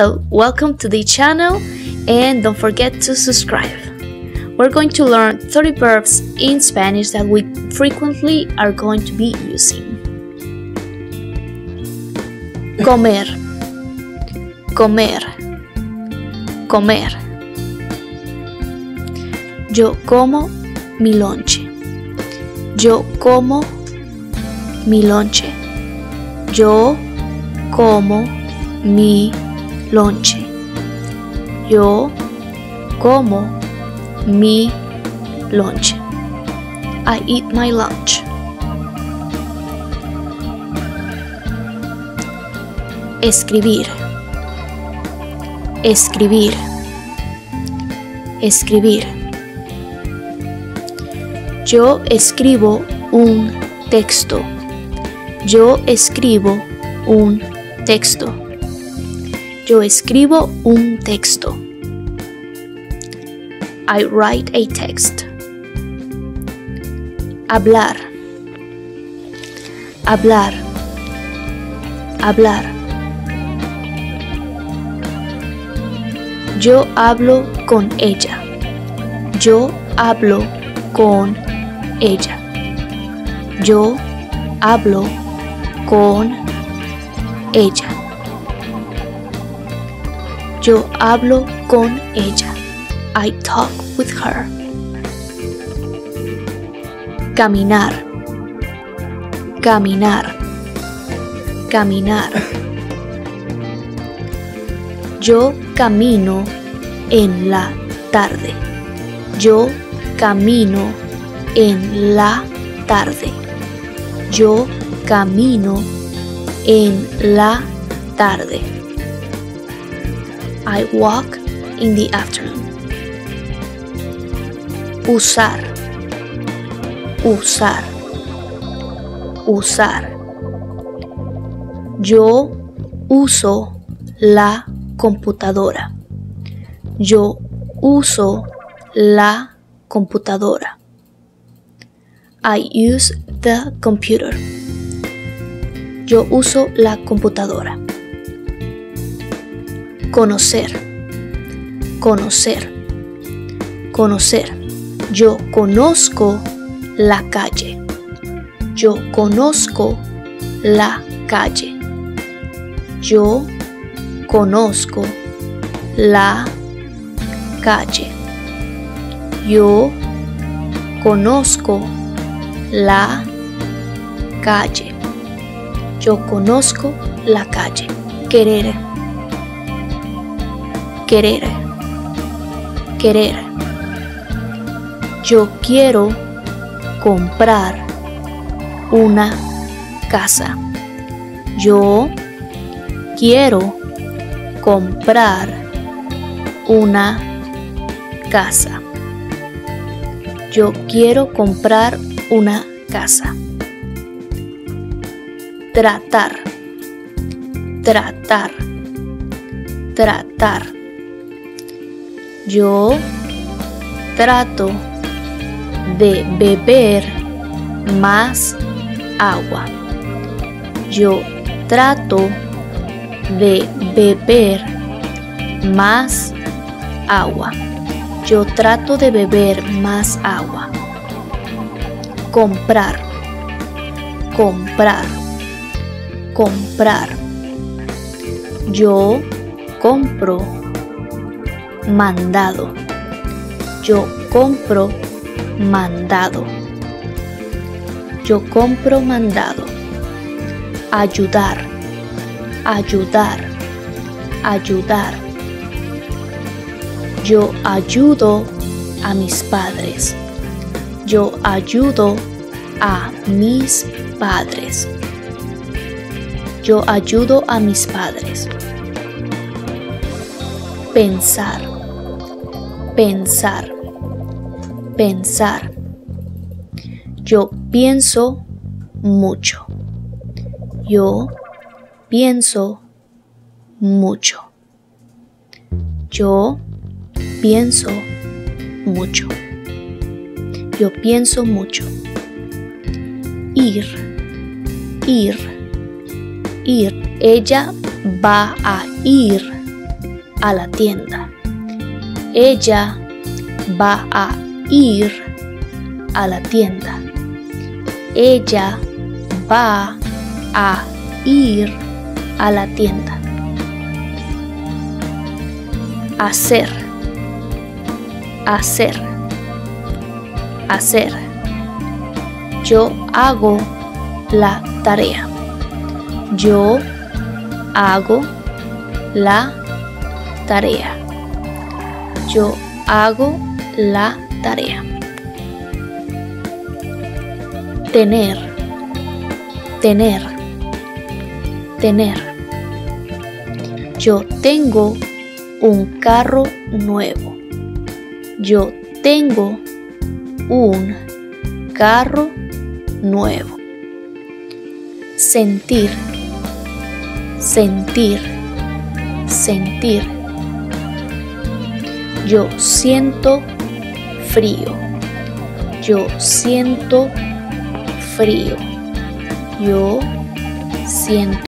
Well, welcome to the channel and don't forget to subscribe. We're going to learn 30 verbs in Spanish that we frequently are going to be using. Comer, comer, comer. Yo como mi lonche. Yo como mi lonche. Yo como mi lonche. Yo como mi lunch. I eat my lunch. Escribir. Escribir. Escribir. Yo escribo un texto. Yo escribo un texto. Yo escribo un texto. I write a text. Hablar. Hablar. Hablar. Yo hablo con ella. Yo hablo con ella. Yo hablo con ella. Yo hablo con ella. I talk with her. Caminar. Caminar. Caminar. Yo camino en la tarde. Yo camino en la tarde. Yo camino en la tarde. I walk in the afternoon. Usar. Usar. Usar. Yo uso la computadora. Yo uso la computadora. I use the computer. Yo uso la computadora. Conocer. Conocer. Conocer. Yo conozco la calle. Yo conozco la calle. Yo conozco la calle. Yo conozco la calle. Yo conozco la calle. Querer. Querer. Querer. Yo quiero comprar una casa. Yo quiero comprar una casa. Yo quiero comprar una casa. Tratar. Tratar. Tratar. Yo trato de beber más agua. Yo trato de beber más agua. Yo trato de beber más agua. Comprar. Comprar. Comprar. Yo compro mandado. Yo compro mandado. Yo compro mandado. Ayudar. Ayudar. Ayudar. Yo ayudo a mis padres. Yo ayudo a mis padres. Yo ayudo a mis padres. Pensar. Pensar. Pensar. Yo pienso mucho. Yo pienso mucho. Yo pienso mucho. Yo pienso mucho. Ir, ir, ir. Ella va a ir a la tienda. Ella va a ir a la tienda. Ella va a ir a la tienda. Hacer. Hacer. Hacer. Yo hago la tarea. Yo hago la tarea. Yo hago la tarea. Tener, tener, tener. Yo tengo un carro nuevo. Yo tengo un carro nuevo. Sentir, sentir, sentir. Yo siento frío. Yo siento frío. Yo siento